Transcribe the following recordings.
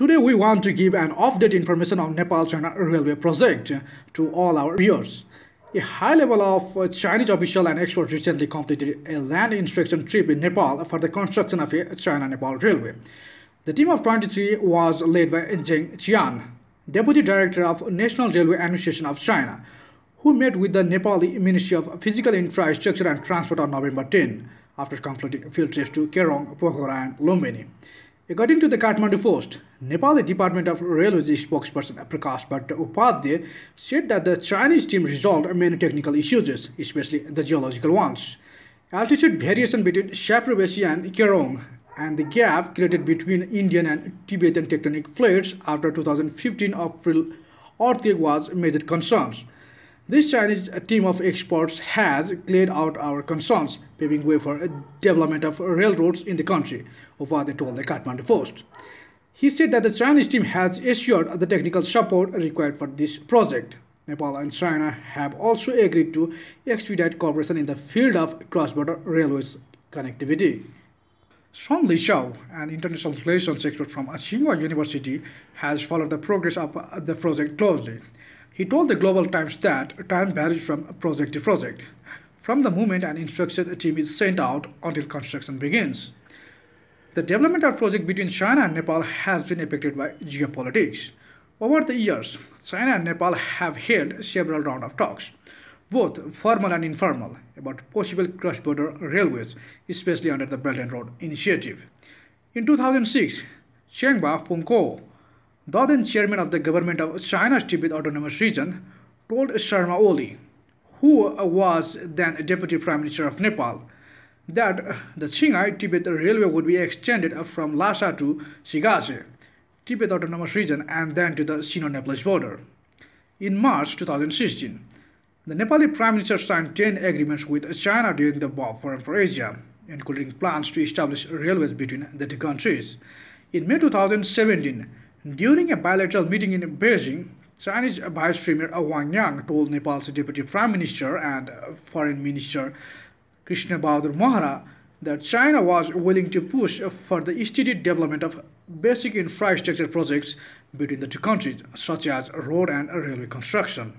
Today we want to give an update information on Nepal-China railway project to all our viewers. A high level of uh, Chinese official and experts recently completed a land inspection trip in Nepal for the construction of a China-Nepal railway. The team of 23 was led by Zheng Jian, Deputy Director of National Railway Administration of China, who met with the Nepali Ministry of Physical Infrastructure and Transport on November 10 after completing field trips to Kerong, Pokhara and Lumbini. According to the Kathmandu Post, Nepali Department of Railways spokesperson Prakash Bhakta Upadhyay said that the Chinese team resolved many technical issues, especially the geological ones. Altitude variation between Shapro Basin and Kerong and the gap created between Indian and Tibetan tectonic plates after 2015 April earthquake was major concerns. This Chinese team of experts has cleared out our concerns, paving way for development of railroads in the country, Upadhyay told the Kathmandu Post. He said that the Chinese team has assured the technical support required for this project. Nepal and China have also agreed to expedite cooperation in the field of cross-border railways connectivity. Sean Lichao, an international relations expert from Tsinghua University, has followed the progress of the project closely. He told the Global Times that time varies from project to project, from the moment an instruction team is sent out until construction begins. The development of project between China and Nepal has been affected by geopolitics. Over the years, China and Nepal have held several rounds of talks, both formal and informal, about possible cross-border railways, especially under the Belt and Road Initiative. In 2006, Chengba Fengkou the then chairman of the government of China's Tibet Autonomous Region told Sharma Oli, who was then Deputy Prime Minister of Nepal, that the Qinghai Tibet Railway would be extended from Lhasa to Shigatse, Tibet Autonomous Region, and then to the Sino-Nepalese border. In March 2016, the Nepali Prime Minister signed 10 agreements with China during the Forum for Asia, including plans to establish railways between the two countries. In May 2017, during a bilateral meeting in Beijing, Chinese Vice Premier Wang Yang told Nepal's Deputy Prime Minister and Foreign Minister Krishna Bahadur Mahara that China was willing to push for the steady development of basic infrastructure projects between the two countries, such as road and railway construction.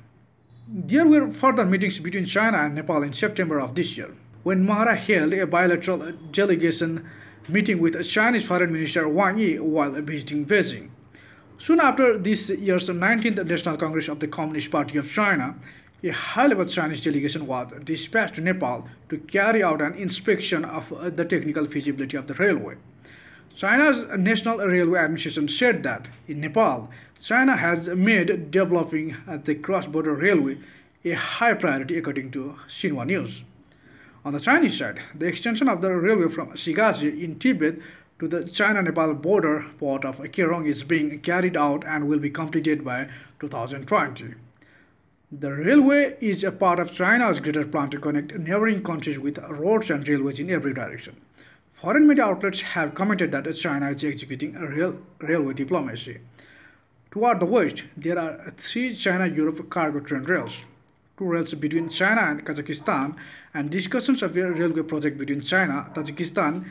There were further meetings between China and Nepal in September of this year, when Mahara held a bilateral delegation meeting with Chinese Foreign Minister Wang Yi while visiting Beijing. Soon after this year's 19th National Congress of the Communist Party of China, a high-level Chinese delegation was dispatched to Nepal to carry out an inspection of the technical feasibility of the railway. China's National Railway Administration said that in Nepal, China has made developing the cross-border railway a high priority according to Xinhua News. On the Chinese side, the extension of the railway from Shigatse in Tibet to the China-Nepal border port of Kerong is being carried out and will be completed by 2020. The railway is a part of China's greater plan to connect neighboring countries with roads and railways in every direction. Foreign media outlets have commented that China is executing a real railway diplomacy. Toward the west, there are three China-Europe cargo train rails, two rails between China and Kazakhstan, and discussions of a railway project between China, Tajikistan,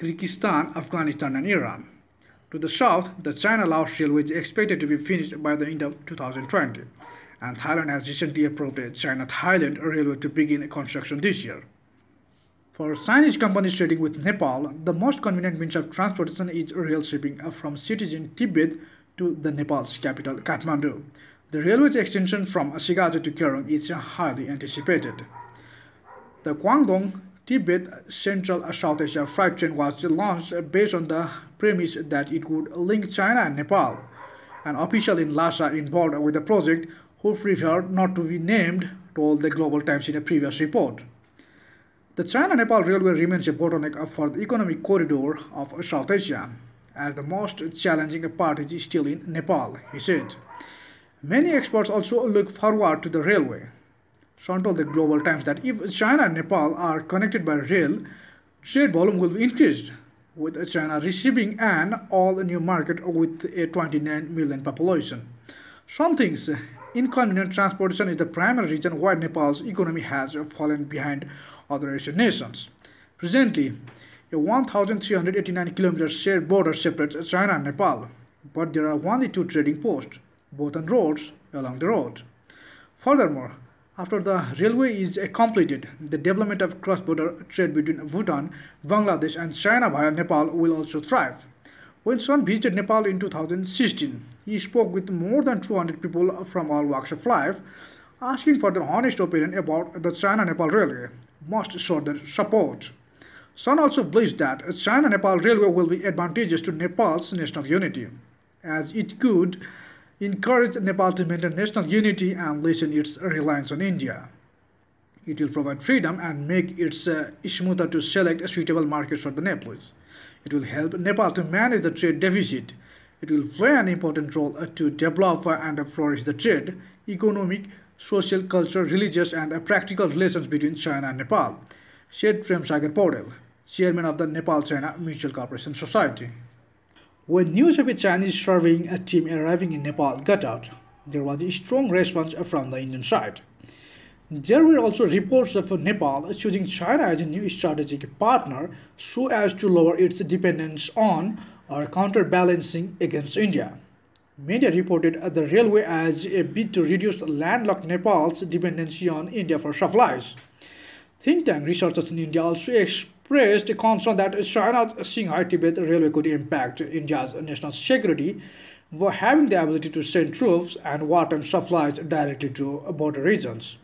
Kyrgyzstan, Afghanistan, and Iran. To the south, the China-Laos railway is expected to be finished by the end of 2020, and Thailand has recently approved a China-Thailand railway to begin construction this year. For Chinese companies trading with Nepal, the most convenient means of transportation is rail shipping uh, from cities in Tibet to the Nepal's capital, Kathmandu. The railway's extension from Shigatse to Kerong is uh, highly anticipated. The Guangdong Tibet Central uh, South Asia freight train was launched based on the premise that it would link China and Nepal. An official in Lhasa involved with the project, who preferred not to be named, told the Global Times in a previous report. The China-Nepal Railway remains a bottleneck for the economic corridor of South Asia, as the most challenging part is still in Nepal, he said. Many experts also look forward to the railway. Sean told the Global Times that if China and Nepal are connected by rail, trade volume will be increased, with China receiving an all-new market with a 29 million population. Some thinks inconvenient transportation is the primary reason why Nepal's economy has fallen behind other Asian nations. Presently, a 1,389 kilometers shared border separates China and Nepal. but there are only two trading posts, both on roads along the road. Furthermore, after the railway is completed, the development of cross-border trade between Bhutan, Bangladesh and China via Nepal will also thrive. When Son visited Nepal in 2016, he spoke with more than 200 people from all walks of life, asking for their honest opinion about the China-Nepal Railway must show their support. Son also believes that China-Nepal Railway will be advantageous to Nepal's national unity, as it could encourage Nepal to maintain national unity and lessen its reliance on India. It will provide freedom and make it uh, smoother to select suitable markets for the Nepalese. It will help Nepal to manage the trade deficit. It will play an important role uh, to develop and flourish the trade, economic, social, cultural, religious, and uh, practical relations between China and Nepal, said Prem Sagar Paudel, chairman of the Nepal China Mutual Cooperation Society. When news of a Chinese surveying team arriving in Nepal got out, there was a strong response from the Indian side. There were also reports of Nepal choosing China as a new strategic partner so as to lower its dependence on or counterbalancing against India. Media reported the railway as a bid to reduce landlocked Nepal's dependency on India for supplies. Think tank researchers in India also expressed concern that China's Qinghai Tibet Railway could impact India's national security by having the ability to send troops and wartime supplies directly to border regions.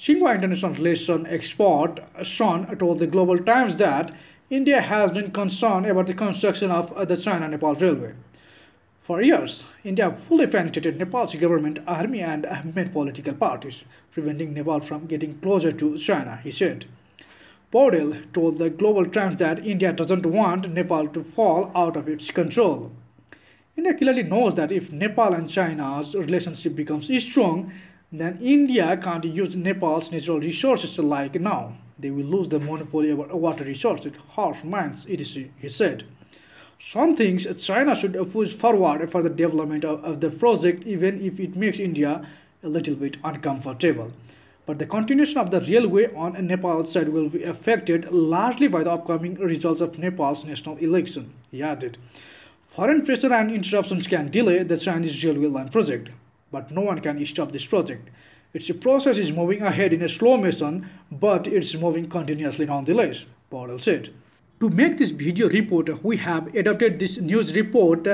Tsinghua International Relations expert Son told the Global Times that India has been concerned about the construction of the China-Nepal Railway. For years, India fully penetrated Nepal's government, army, and main political parties, preventing Nepal from getting closer to China, he said. Paudel told the Global Times that India doesn't want Nepal to fall out of its control. India clearly knows that if Nepal and China's relationship becomes strong, then India can't use Nepal's natural resources like now. They will lose the monopoly over water resources, harsh mines, he said. Some things China should push forward for the development of, of the project even if it makes India a little bit uncomfortable. But the continuation of the railway on Nepal's side will be affected largely by the upcoming results of Nepal's national election, he added. Foreign pressure and interruptions can delay the Chinese railway line project, but no one can stop this project. Its process is moving ahead in a slow motion, but it's moving continuously nonetheless, Paudel said. To make this video report, we have adapted this news report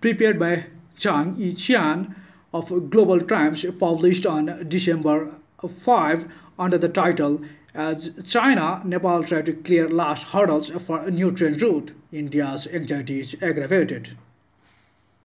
prepared by Chang Yi Qian of Global Times published on December 5 under the title as China, Nepal try to clear last hurdles for a new train route, India's anxiety is aggravated.